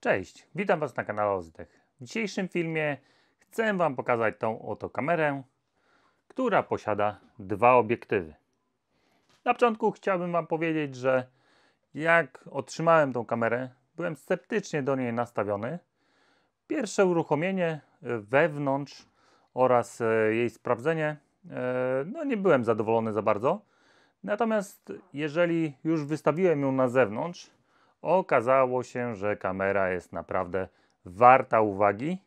Cześć, witam Was na kanale Ozdech. W dzisiejszym filmie chcę Wam pokazać tą oto kamerę, która posiada dwa obiektywy. Na początku chciałbym Wam powiedzieć, że jak otrzymałem tą kamerę, byłem sceptycznie do niej nastawiony. Pierwsze uruchomienie wewnątrz oraz e, jej sprawdzenie, e, no nie byłem zadowolony za bardzo. Natomiast jeżeli już wystawiłem ją na zewnątrz, okazało się, że kamera jest naprawdę warta uwagi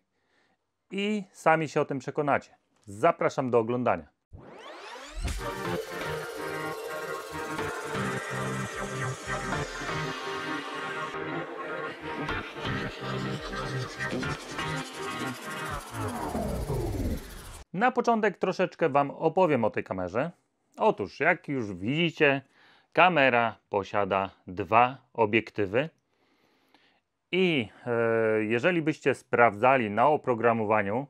i sami się o tym przekonacie. Zapraszam do oglądania. Na początek troszeczkę Wam opowiem o tej kamerze. Otóż, jak już widzicie, kamera posiada dwa obiektywy. I e, jeżeli byście sprawdzali na oprogramowaniu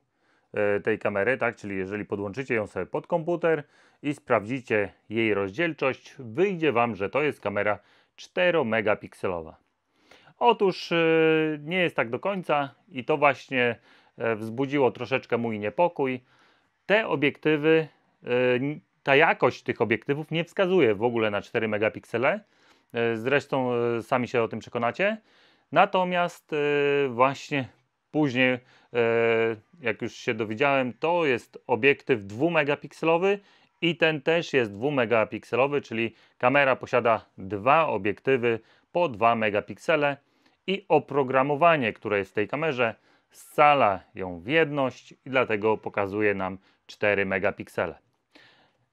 e, tej kamery, tak, czyli jeżeli podłączycie ją sobie pod komputer i sprawdzicie jej rozdzielczość, wyjdzie Wam, że to jest kamera 4 megapikselowa. Otóż e, nie jest tak do końca i to właśnie e, wzbudziło troszeczkę mój niepokój. Te obiektywy e, ta jakość tych obiektywów nie wskazuje w ogóle na 4 megapiksele. E, zresztą e, sami się o tym przekonacie. Natomiast e, właśnie później, jak już się dowiedziałem, to jest obiektyw 2 megapikselowy i ten też jest 2 megapikselowy, czyli kamera posiada dwa obiektywy po 2 megapiksele i oprogramowanie, które jest w tej kamerze, scala ją w jedność i dlatego pokazuje nam 4 megapiksele.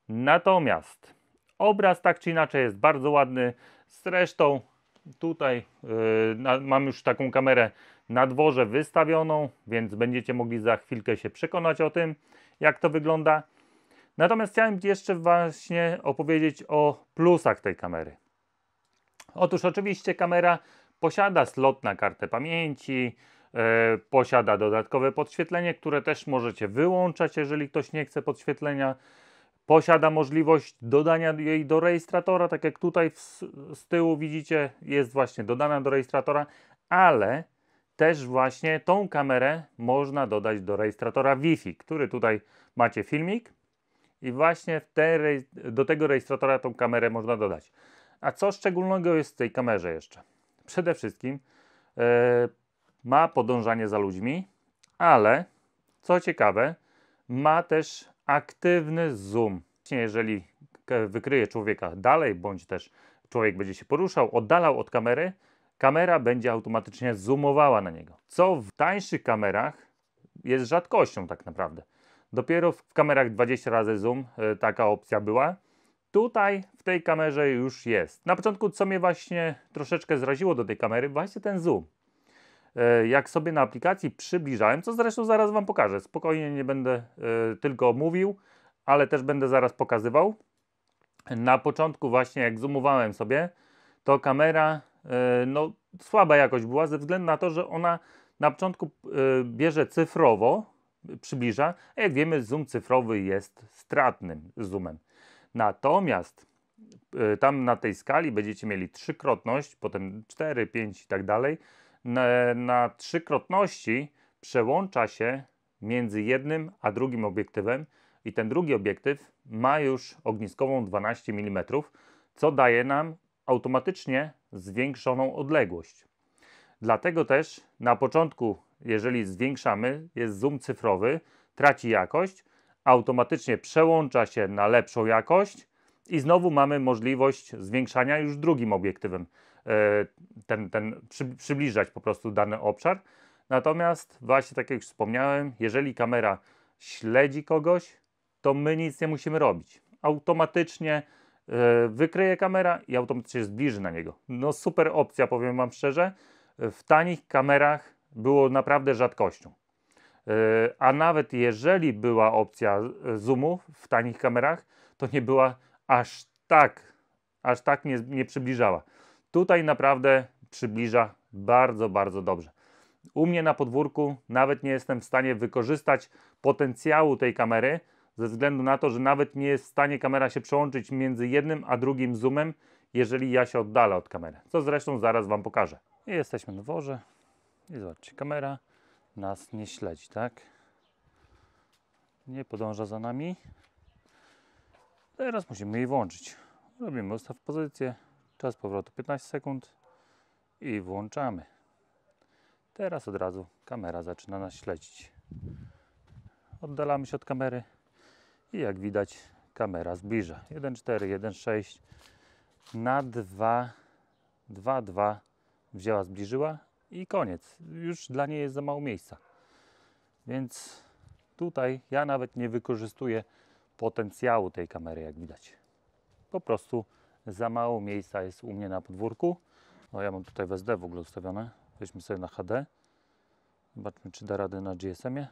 Natomiast obraz tak czy inaczej jest bardzo ładny. Zresztą tutaj yy, na, mam już taką kamerę na dworze wystawioną, więc będziecie mogli za chwilkę się przekonać o tym, jak to wygląda. Natomiast chciałem jeszcze właśnie opowiedzieć o plusach tej kamery. Otóż oczywiście kamera posiada slot na kartę pamięci, yy, posiada dodatkowe podświetlenie, które też możecie wyłączać, jeżeli ktoś nie chce podświetlenia posiada możliwość dodania jej do rejestratora, tak jak tutaj z tyłu widzicie, jest właśnie dodana do rejestratora, ale też właśnie tą kamerę można dodać do rejestratora Wi-Fi, który tutaj macie filmik i właśnie te, do tego rejestratora tą kamerę można dodać. A co szczególnego jest w tej kamerze jeszcze? Przede wszystkim yy, ma podążanie za ludźmi, ale co ciekawe, ma też aktywny zoom. Jeżeli wykryje człowieka dalej, bądź też człowiek będzie się poruszał, oddalał od kamery, kamera będzie automatycznie zoomowała na niego. Co w tańszych kamerach jest rzadkością tak naprawdę. Dopiero w kamerach 20 razy zoom e, taka opcja była. Tutaj w tej kamerze już jest. Na początku, co mnie właśnie troszeczkę zraziło do tej kamery, właśnie ten zoom. E, jak sobie na aplikacji przybliżałem, co zresztą zaraz Wam pokażę. Spokojnie nie będę e, tylko mówił, ale też będę zaraz pokazywał. Na początku właśnie jak zoomowałem sobie, to kamera e, no, słaba jakość była ze względu na to, że ona na początku bierze cyfrowo, przybliża, a jak wiemy zoom cyfrowy jest stratnym zoomem. Natomiast tam na tej skali będziecie mieli trzykrotność, potem 4, 5 i tak dalej, na, na trzykrotności przełącza się między jednym a drugim obiektywem i ten drugi obiektyw ma już ogniskową 12 mm, co daje nam automatycznie zwiększoną odległość. Dlatego też na początku, jeżeli zwiększamy, jest zoom cyfrowy, traci jakość, automatycznie przełącza się na lepszą jakość i znowu mamy możliwość zwiększania już drugim obiektywem. E, ten, ten przy, przybliżać po prostu dany obszar. Natomiast właśnie tak jak już wspomniałem, jeżeli kamera śledzi kogoś, to my nic nie musimy robić. Automatycznie e, wykryje kamera i automatycznie zbliży na niego. No super opcja, powiem Wam szczerze. W tanich kamerach było naprawdę rzadkością. E, a nawet jeżeli była opcja zoomu w tanich kamerach, to nie była aż tak, aż tak nie, nie przybliżała. Tutaj naprawdę przybliża bardzo, bardzo dobrze. U mnie na podwórku nawet nie jestem w stanie wykorzystać potencjału tej kamery, ze względu na to, że nawet nie jest w stanie kamera się przełączyć między jednym a drugim zoomem, jeżeli ja się oddalę od kamery. Co zresztą zaraz Wam pokażę. I jesteśmy na dworze. I zobaczcie, kamera nas nie śledzi, tak? Nie podąża za nami. Teraz musimy jej włączyć. Robimy ustaw pozycję, czas powrotu 15 sekund i włączamy. Teraz od razu kamera zaczyna nas śledzić. Oddalamy się od kamery i jak widać kamera zbliża. 1.4, 1.6 na 2, 2.2 wzięła, zbliżyła i koniec. Już dla niej jest za mało miejsca. Więc tutaj ja nawet nie wykorzystuję potencjału tej kamery, jak widać. Po prostu za mało miejsca jest u mnie na podwórku. O, ja mam tutaj w SD w ogóle ustawione. Weźmy sobie na HD. Zobaczmy, czy da radę na GSM-ie.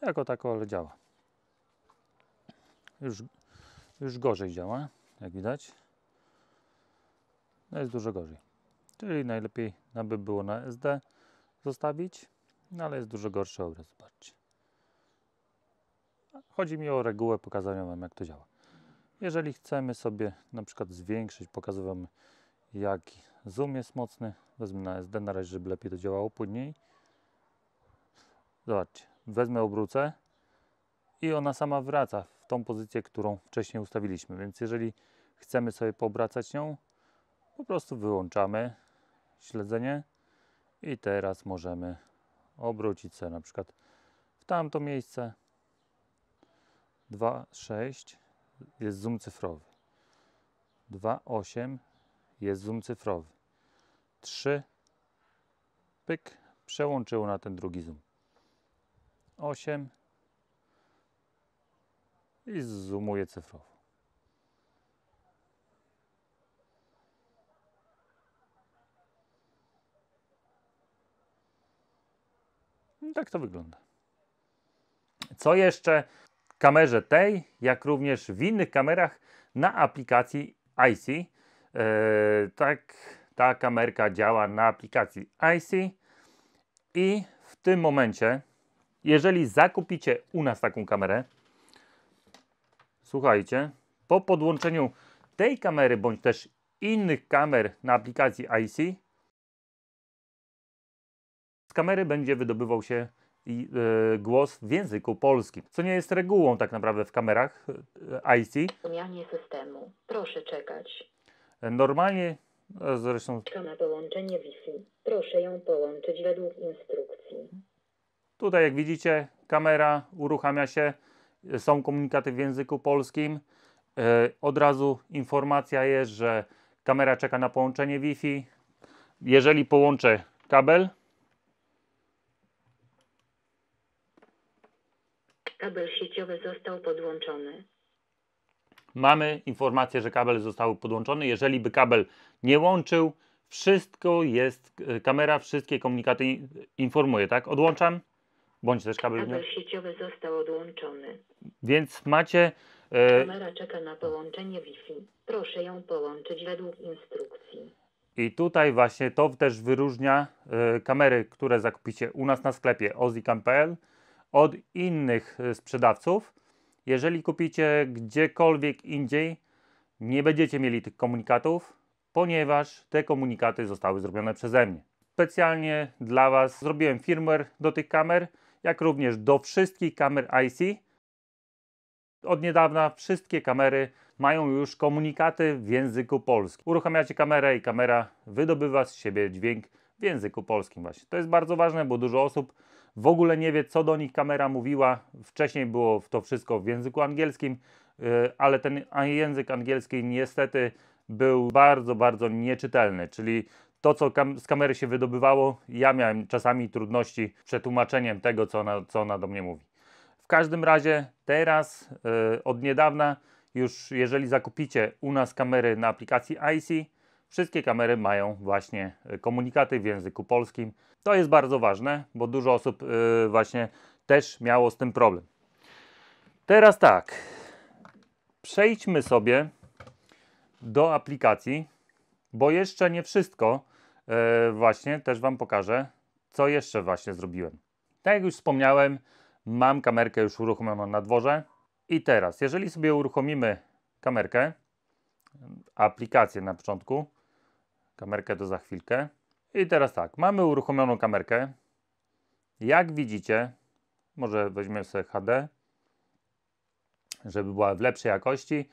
Jako tako, ale działa. Już, już gorzej działa, jak widać. No jest dużo gorzej. Czyli najlepiej by było na SD zostawić, no ale jest dużo gorszy obraz, zobaczcie. Chodzi mi o regułę pokazania Wam, jak to działa. Jeżeli chcemy sobie na przykład zwiększyć, pokazuję Wam, jaki zoom jest mocny. Wezmę na SD na razie, żeby lepiej to działało później. Zobaczcie, wezmę, obrócę i ona sama wraca w tą pozycję, którą wcześniej ustawiliśmy. Więc jeżeli chcemy sobie poobracać nią, po prostu wyłączamy śledzenie i teraz możemy obrócić sobie na przykład w tamto miejsce 2.6 jest zoom cyfrowy. 2.8 jest zoom cyfrowy. 3 pyk przełączyło na ten drugi zoom. 8 i zoomuje cyfrowo. I Tak to wygląda. Co jeszcze kamerze tej, jak również w innych kamerach na aplikacji IC. E, tak, ta kamerka działa na aplikacji IC i w tym momencie, jeżeli zakupicie u nas taką kamerę, słuchajcie, po podłączeniu tej kamery bądź też innych kamer na aplikacji IC, z kamery będzie wydobywał się i, e, głos w języku polskim, co nie jest regułą tak naprawdę w kamerach e, IC. Zmianie systemu. Proszę czekać. Normalnie, e, zresztą Czeka na połączenie Wi-Fi. Proszę ją połączyć według instrukcji. tutaj jak widzicie kamera uruchamia się, są komunikaty w języku polskim. Od razu informacja jest, że kamera czeka na połączenie Wi-Fi. Jeżeli połączę kabel, Kabel sieciowy został podłączony. mamy informację, że kabel został podłączony. Jeżeli by kabel nie łączył, wszystko jest, e, kamera wszystkie komunikaty informuje, tak? Odłączam, bądź też kabel. Kabel sieciowy został odłączony. Więc macie, e, Kamera czeka na połączenie Wi-Fi. Proszę ją połączyć według instrukcji. i tutaj właśnie to też wyróżnia e, kamery, które zakupicie u nas na sklepie ozicam.pl od innych e, sprzedawców. Jeżeli kupicie gdziekolwiek indziej, nie będziecie mieli tych komunikatów, ponieważ te komunikaty zostały zrobione przeze mnie. Specjalnie dla Was zrobiłem firmware do tych kamer, jak również do wszystkich kamer IC. Od niedawna wszystkie kamery mają już komunikaty w języku polskim. Uruchamiacie kamerę i kamera wydobywa z siebie dźwięk w języku polskim właśnie. To jest bardzo ważne, bo dużo osób w ogóle nie wie, co do nich kamera mówiła. Wcześniej było to wszystko w języku angielskim, yy, ale ten język angielski niestety był bardzo, bardzo nieczytelny, czyli to, co kam z kamery się wydobywało, ja miałem czasami trudności z przetłumaczeniem tego, co ona, co ona do mnie mówi. W każdym razie teraz y, od niedawna już jeżeli zakupicie u nas kamery na aplikacji IC, wszystkie kamery mają właśnie y, komunikaty w języku polskim. To jest bardzo ważne, bo dużo osób y, właśnie też miało z tym problem. Teraz tak, przejdźmy sobie do aplikacji, bo jeszcze nie wszystko e, właśnie też Wam pokażę, co jeszcze właśnie zrobiłem. Tak jak już wspomniałem, mam kamerkę już uruchomioną na dworze i teraz, jeżeli sobie uruchomimy kamerkę, aplikację na początku, kamerkę to za chwilkę, I teraz tak, mamy uruchomioną kamerkę. Jak widzicie, może weźmiemy sobie HD, żeby była w lepszej jakości.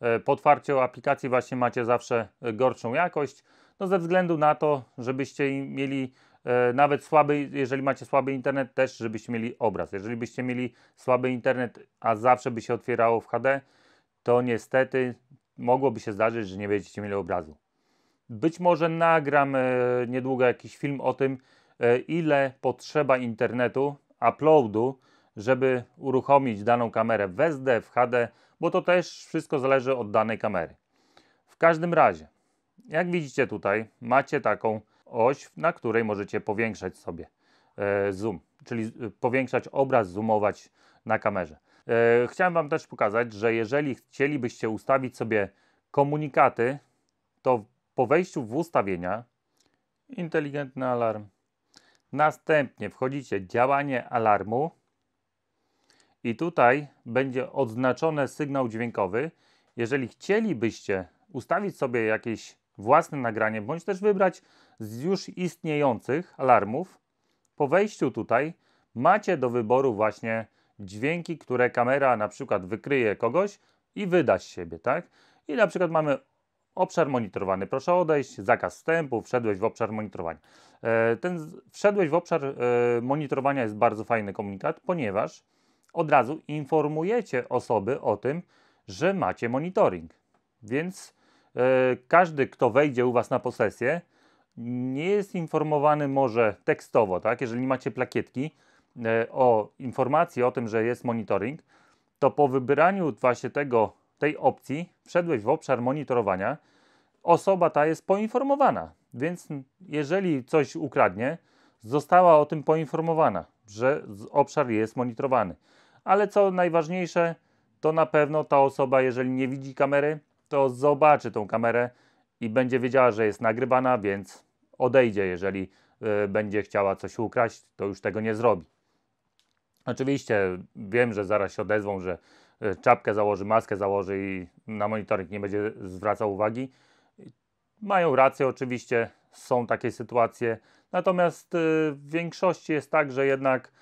E, po otwarciu aplikacji właśnie macie zawsze gorszą jakość, no ze względu na to, żebyście mieli e, nawet słaby, jeżeli macie słaby internet, też żebyście mieli obraz. Jeżeli byście mieli słaby internet, a zawsze by się otwierało w HD, to niestety mogłoby się zdarzyć, że nie będziecie mieli obrazu. Być może nagram niedługo jakiś film o tym, ile potrzeba internetu, uploadu, żeby uruchomić daną kamerę w SD, w HD, bo to też wszystko zależy od danej kamery. W każdym razie, jak widzicie tutaj, macie taką oś, na której możecie powiększać sobie e, zoom, czyli e, powiększać obraz, zoomować na kamerze. E, chciałem Wam też pokazać, że jeżeli chcielibyście ustawić sobie komunikaty, to po wejściu w ustawienia, inteligentny alarm, następnie wchodzicie działanie alarmu, i tutaj będzie odznaczony sygnał dźwiękowy. Jeżeli chcielibyście ustawić sobie jakieś własne nagranie, bądź też wybrać z już istniejących alarmów, po wejściu tutaj macie do wyboru właśnie dźwięki, które kamera na przykład wykryje kogoś i wyda z siebie, tak? I na przykład mamy obszar monitorowany. Proszę odejść, zakaz wstępu, wszedłeś w obszar monitorowania. E, ten wszedłeś w obszar e, monitorowania jest bardzo fajny komunikat, ponieważ od razu informujecie osoby o tym, że macie monitoring. Więc e, każdy, kto wejdzie u Was na posesję, nie jest informowany może tekstowo, tak? Jeżeli macie plakietki o informacji o tym, że jest monitoring, to po wybraniu właśnie tego, tej opcji wszedłeś w obszar monitorowania, osoba ta jest poinformowana. Więc jeżeli coś ukradnie, została o tym poinformowana, że obszar jest monitorowany ale co najważniejsze, to na pewno ta osoba, jeżeli nie widzi kamery, to zobaczy tą kamerę i będzie wiedziała, że jest nagrywana, więc odejdzie. Jeżeli y, będzie chciała coś ukraść, to już tego nie zrobi. Oczywiście wiem, że zaraz się odezwą, że czapkę założy, maskę założy i na monitoring nie będzie zwracał uwagi. Mają rację, oczywiście są takie sytuacje, natomiast y, w większości jest tak, że jednak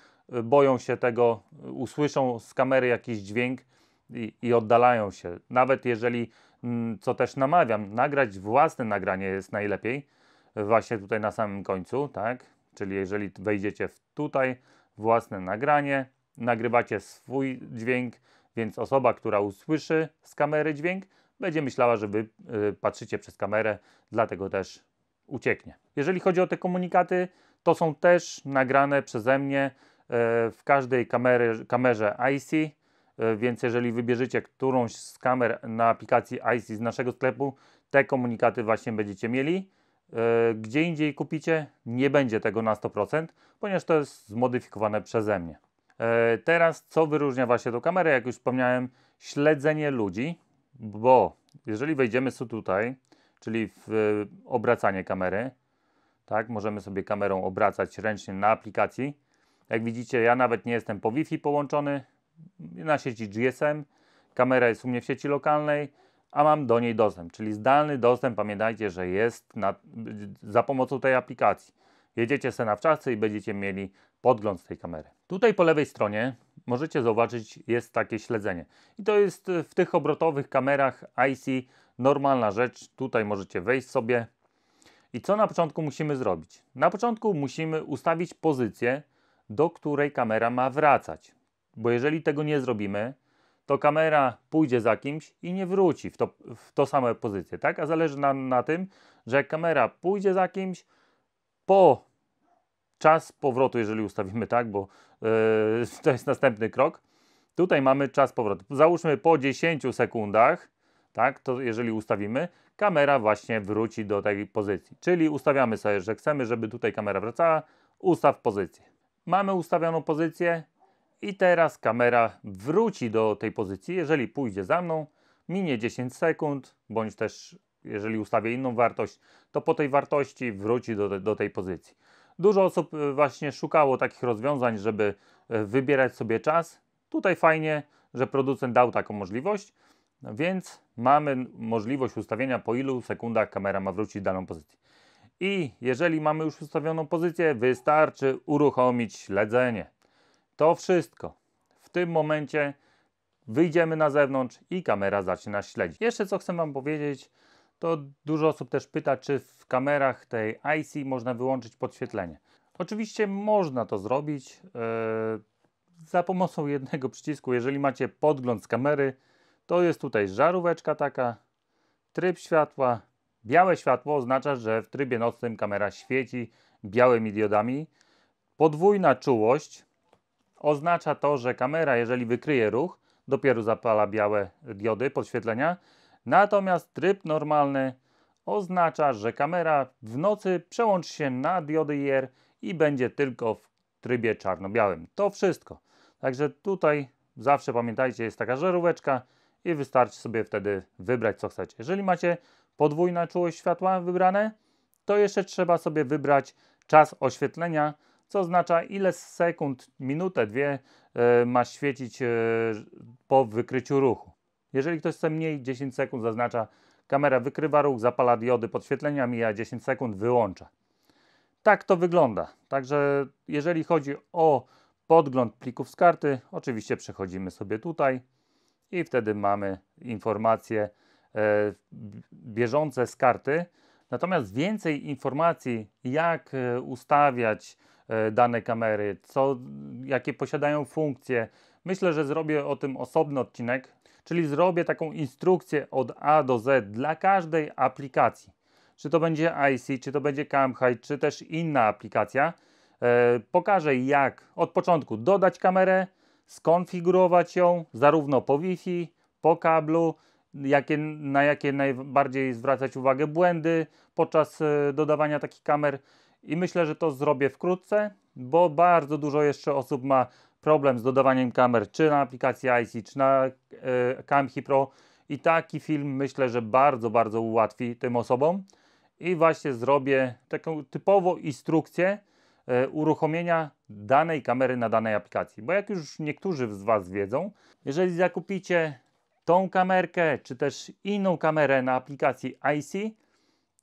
boją się tego, usłyszą z kamery jakiś dźwięk i, i oddalają się. Nawet jeżeli, mm, co też namawiam, nagrać własne nagranie jest najlepiej, właśnie tutaj na samym końcu, tak? Czyli jeżeli wejdziecie w tutaj własne nagranie, nagrywacie swój dźwięk, więc osoba, która usłyszy z kamery dźwięk, będzie myślała, że wy y, patrzycie przez kamerę, dlatego też ucieknie. Jeżeli chodzi o te komunikaty, to są też nagrane przeze mnie E, w każdej kamery, kamerze IC, e, więc jeżeli wybierzecie którąś z kamer na aplikacji IC z naszego sklepu, te komunikaty właśnie będziecie mieli. E, gdzie indziej kupicie, nie będzie tego na 100%, ponieważ to jest zmodyfikowane przeze mnie. Teraz co wyróżnia właśnie tą kamerę? Jak już wspomniałem, śledzenie ludzi, bo jeżeli wejdziemy tutaj, czyli w obracanie kamery, tak, możemy sobie kamerą obracać ręcznie na aplikacji, jak widzicie, ja nawet nie jestem po Wi-Fi połączony na sieci GSM. Kamera jest u mnie w sieci lokalnej, a mam do niej dostęp, czyli zdalny dostęp. Pamiętajcie, że jest na, za pomocą tej aplikacji. Jedziecie sobie na wczasy i będziecie mieli podgląd z tej kamery. Tutaj po lewej stronie możecie zobaczyć, jest takie śledzenie. I to jest w tych obrotowych kamerach IC normalna rzecz. Tutaj możecie wejść sobie. I co na początku musimy zrobić? Na początku musimy ustawić pozycję, do której kamera ma wracać. Bo jeżeli tego nie zrobimy, to kamera pójdzie za kimś i nie wróci w to, w to same pozycje, tak? A zależy nam na tym, że jak kamera pójdzie za kimś, po czas powrotu, jeżeli ustawimy tak, bo to jest następny krok, tutaj mamy czas powrotu. Załóżmy po 10 sekundach, tak, to jeżeli ustawimy, kamera właśnie wróci do tej pozycji. Czyli ustawiamy sobie, że chcemy, żeby tutaj kamera wracała, ustaw pozycję. Mamy ustawioną pozycję i teraz kamera wróci do tej pozycji. Jeżeli pójdzie za mną, minie 10 sekund, bądź też jeżeli ustawię inną wartość, to po tej wartości wróci do, do tej pozycji. Dużo osób e, właśnie szukało takich rozwiązań, żeby e, wybierać sobie czas. Tutaj fajnie, że producent dał taką możliwość, więc mamy możliwość ustawienia po ilu sekundach kamera ma wrócić w daną pozycję. I jeżeli mamy już ustawioną pozycję, wystarczy uruchomić śledzenie. To wszystko. W tym momencie wyjdziemy na zewnątrz i kamera zacznie nas śledzić. Jeszcze co chcę Wam powiedzieć, to dużo osób też pyta, czy w kamerach tej IC można wyłączyć podświetlenie. Oczywiście można to zrobić yy, za pomocą jednego przycisku. Jeżeli macie podgląd z kamery, to jest tutaj żaróweczka taka, tryb światła. Białe światło oznacza, że w trybie nocnym kamera świeci białymi diodami. Podwójna czułość oznacza to, że kamera, jeżeli wykryje ruch, dopiero zapala białe diody podświetlenia. Natomiast tryb normalny oznacza, że kamera w nocy przełączy się na diody IR i będzie tylko w trybie czarno-białym. To wszystko. Także tutaj zawsze pamiętajcie, jest taka żaróweczka i wystarczy sobie wtedy wybrać co chcecie. Jeżeli macie podwójna czułość światła wybrane, to jeszcze trzeba sobie wybrać czas oświetlenia, co oznacza ile sekund, minutę, dwie e, ma świecić e, po wykryciu ruchu. Jeżeli ktoś chce mniej, 10 sekund zaznacza kamera wykrywa ruch, zapala diody podświetlenia, mija 10 sekund, wyłącza. Tak to wygląda. Także jeżeli chodzi o podgląd plików z karty, oczywiście przechodzimy sobie tutaj i wtedy mamy informacje e, bieżące z karty. Natomiast więcej informacji, jak e, ustawiać e, dane kamery, co, jakie posiadają funkcje, myślę, że zrobię o tym osobny odcinek, czyli zrobię taką instrukcję od A do Z dla każdej aplikacji. Czy to będzie IC, czy to będzie CamHide, czy też inna aplikacja. E, pokażę jak od początku dodać kamerę, skonfigurować ją zarówno po Wi-Fi, po kablu, jakie, na jakie najbardziej zwracać uwagę błędy podczas e, dodawania takich kamer. I myślę, że to zrobię wkrótce, bo bardzo dużo jeszcze osób ma problem z dodawaniem kamer, czy na aplikacji IC, czy na e, Camhi Pro. I taki film myślę, że bardzo, bardzo ułatwi tym osobom. I właśnie zrobię taką typową instrukcję e, uruchomienia danej kamery na danej aplikacji. Bo jak już niektórzy z Was wiedzą, jeżeli zakupicie tą kamerkę, czy też inną kamerę na aplikacji IC,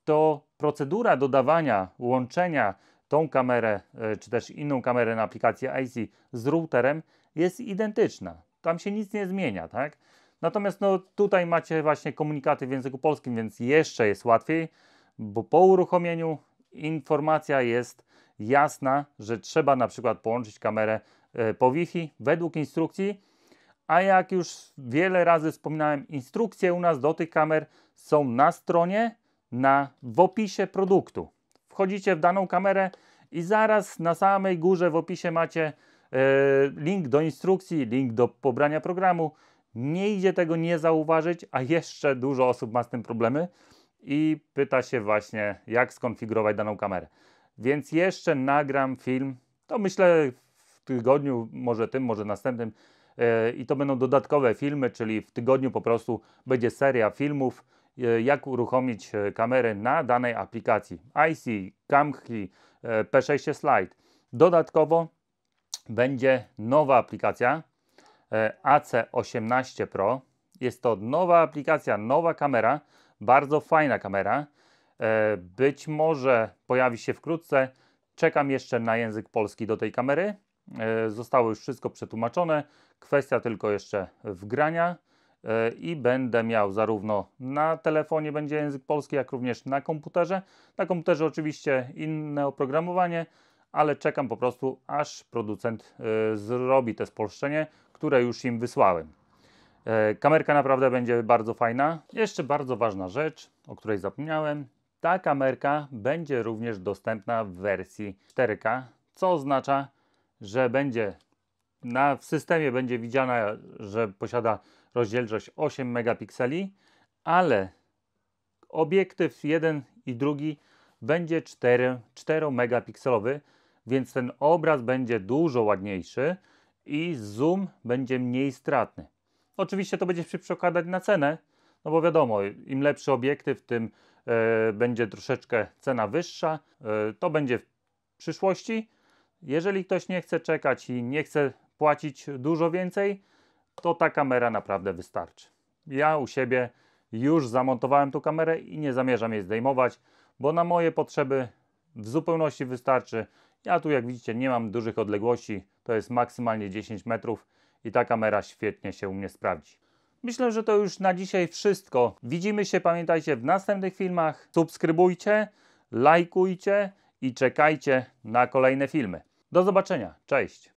to procedura dodawania, łączenia tą kamerę, e, czy też inną kamerę na aplikacji IC z routerem jest identyczna. Tam się nic nie zmienia, tak? Natomiast no, tutaj macie właśnie komunikaty w języku polskim, więc jeszcze jest łatwiej, bo po uruchomieniu informacja jest jasna, że trzeba na przykład połączyć kamerę e, po Wi-Fi według instrukcji, a jak już wiele razy wspominałem, instrukcje u nas do tych kamer są na stronie, na, w opisie produktu. Wchodzicie w daną kamerę i zaraz na samej górze w opisie macie e, link do instrukcji, link do pobrania programu. Nie idzie tego nie zauważyć, a jeszcze dużo osób ma z tym problemy i pyta się właśnie, jak skonfigurować daną kamerę. Więc jeszcze nagram film, to myślę w tygodniu, może tym, może następnym, e, i to będą dodatkowe filmy, czyli w tygodniu po prostu będzie seria filmów, jak uruchomić e, kamerę na danej aplikacji IC, Camki, P6 Slide. Dodatkowo będzie nowa aplikacja AC18 Pro. Jest to nowa aplikacja, nowa kamera, bardzo fajna kamera. E, być może pojawi się wkrótce. Czekam jeszcze na język polski do tej kamery. E, zostało już wszystko przetłumaczone. Kwestia tylko jeszcze wgrania e, i będę miał zarówno na telefonie będzie język polski, jak również na komputerze. Na komputerze oczywiście inne oprogramowanie, ale czekam po prostu aż producent zrobi te spolszczenie, które już im wysłałem. E, kamerka naprawdę będzie bardzo fajna. Jeszcze bardzo ważna rzecz, o której zapomniałem. Ta kamerka będzie również dostępna w wersji 4K, co oznacza, że będzie na, w systemie będzie widziana, że posiada rozdzielczość 8 megapikseli, ale obiektyw jeden i drugi będzie 4, 4 megapikselowy, więc ten obraz będzie dużo ładniejszy i zoom będzie mniej stratny. Oczywiście to będzie się przekładać na cenę, no bo wiadomo, im lepszy obiektyw, tym e, będzie troszeczkę cena wyższa. E, to będzie w przyszłości. Jeżeli ktoś nie chce czekać i nie chce płacić dużo więcej, to ta kamera naprawdę wystarczy. Ja u siebie już zamontowałem tą kamerę i nie zamierzam jej zdejmować, bo na moje potrzeby w zupełności wystarczy. Ja tu jak widzicie nie mam dużych odległości, to jest maksymalnie 10 metrów i ta kamera świetnie się u mnie sprawdzi. Myślę, że to już na dzisiaj wszystko. Widzimy się, pamiętajcie, w następnych filmach. Subskrybujcie, lajkujcie i czekajcie na kolejne filmy. Do zobaczenia, cześć!